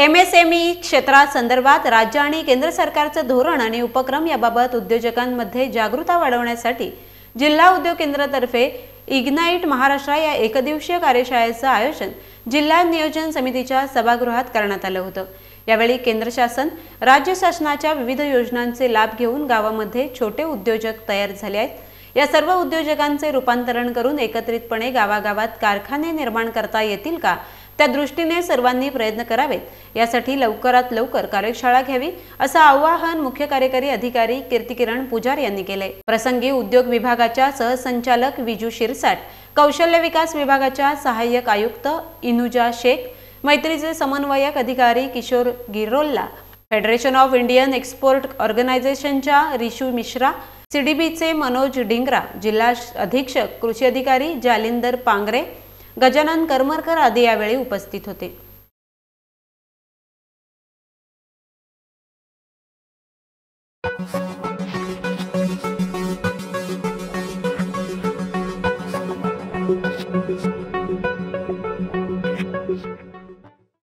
M S M E क्षेत्रासंदर्भात राज्य आणि केंद्र सरकारचं धोरण आणि उपक्रम याबाबत उद्योजकांमध्ये जागृता वाढवण्यासाठी जिल्हा उद्योग केंद्रातर्फे इग्नाईट महाराष्ट्र या एकदिवसीय कार्यशाळेचं आयोजन जिल्हा नियोजन समितीच्या सभागृहात करण्यात आलं होतं. यावेळी केंद्र शासन राज्य शासनाच्या विविध योजनांचे लाभ घेऊन गावामध्ये छोटे उद्योजक तयार झाले आहेत. या सर्व उद्योजकांचे रूपांतरण करून एकत्रितपणे गावागावात कारखाने निर्माण करता येतील का? त्या दृष्टीने सर्वांनी प्रयत्न करावेत. यासाठी लवकरात लवकर कार्यशाळा घ्यावी असं आवाहन मुख्य कार्यकारी अधिकारी कीर्तिकिरण पुजार यांनी केले प्रसंगी उद्योग विभागाच्या सहसंचालक विजू शिरसाट कौशल्य विकास विभागाच्या सहाय्यक आयुक्त इनुजा शेख मैत्रीचे समन्वयक अधिकारी Kishor Girolla federation of Indian export ऑर्गनायझेशनच्या रिशू मिश्रा सीडीबीचे मनोज डिंगरा जिल्हा अधीक्षक कृषी अधिकारी जालिंदर पांगरे गजानन करमरकर आदी यावेळी उपस्थित होते